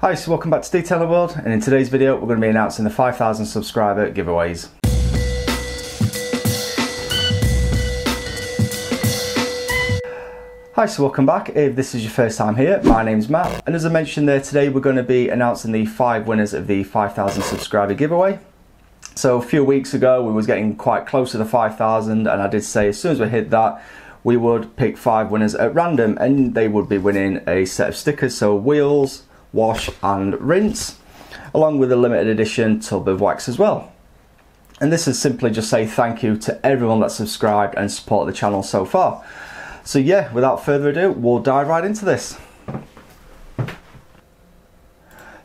Hi, so welcome back to Detailing World and in today's video we're going to be announcing the 5000 subscriber giveaways. Hi, so welcome back. If this is your first time here, my name's Matt and as I mentioned there today we're going to be announcing the five winners of the 5000 subscriber giveaway. So a few weeks ago we was getting quite close to the 5000 and I did say as soon as we hit that we would pick five winners at random and they would be winning a set of stickers so wheels, wash and rinse, along with a limited edition tub of wax as well. And this is simply just say thank you to everyone that subscribed and supported the channel so far. So yeah, without further ado, we'll dive right into this.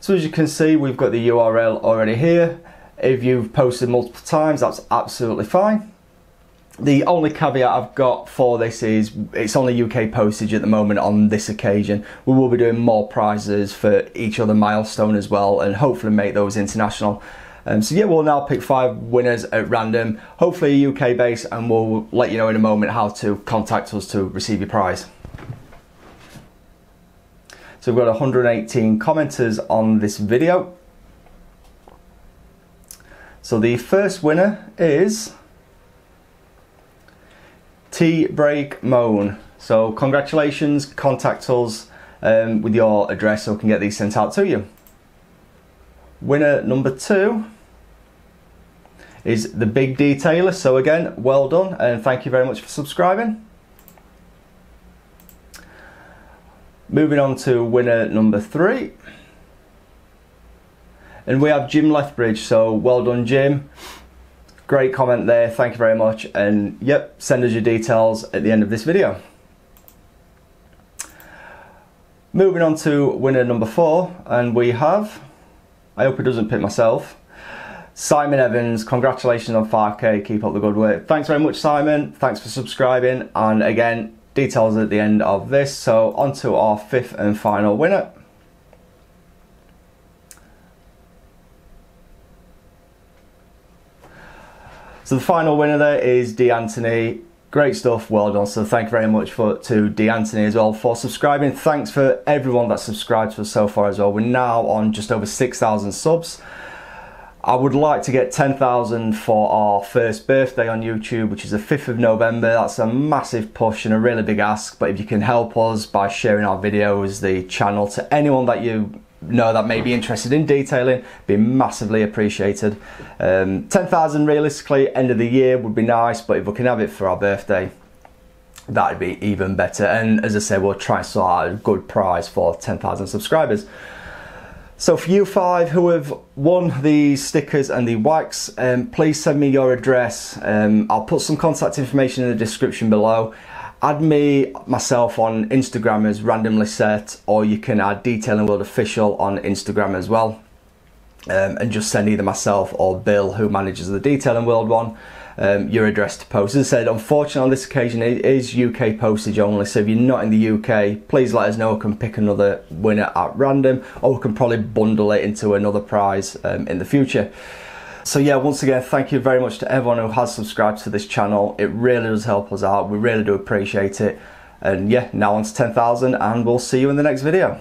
So as you can see, we've got the URL already here. If you've posted multiple times, that's absolutely fine. The only caveat I've got for this is it's only UK postage at the moment on this occasion. We will be doing more prizes for each other milestone as well and hopefully make those international. Um, so yeah, we'll now pick five winners at random, hopefully UK based, and we'll let you know in a moment how to contact us to receive your prize. So we've got 118 commenters on this video. So the first winner is Tea Break Moan. So congratulations, contact us um, with your address so we can get these sent out to you. Winner number two is the Big Detailer. So again, well done and thank you very much for subscribing. Moving on to winner number three. And we have Jim Lethbridge, so well done Jim. Great comment there, thank you very much. And yep, send us your details at the end of this video. Moving on to winner number four, and we have, I hope it doesn't pick myself, Simon Evans, congratulations on 5k, keep up the good work. Thanks very much Simon, thanks for subscribing, and again, details at the end of this. So on to our fifth and final winner. So the final winner there is D Anthony. Great stuff, well done. So thank you very much for to D Anthony as well for subscribing. Thanks for everyone that subscribed to us so far as well. We're now on just over 6,000 subs. I would like to get 10,000 for our first birthday on YouTube, which is the 5th of November. That's a massive push and a really big ask. But if you can help us by sharing our videos, the channel to anyone that you know that may be interested in detailing be massively appreciated. Um, 10,000 realistically end of the year would be nice but if we can have it for our birthday that'd be even better. And as I said we'll try and sort out a good prize for 10,000 subscribers. So for you five who have won the stickers and the wax, um, please send me your address. Um, I'll put some contact information in the description below add me myself on Instagram as randomly set or you can add Detailing World Official on Instagram as well um, and just send either myself or Bill who manages the Detailing World one um, your address to post. As I said, unfortunately on this occasion it is UK postage only, so if you're not in the UK, please let us know. We can pick another winner at random, or we can probably bundle it into another prize um, in the future. So yeah, once again, thank you very much to everyone who has subscribed to this channel. It really does help us out. We really do appreciate it. And yeah, now on to 10,000 and we'll see you in the next video.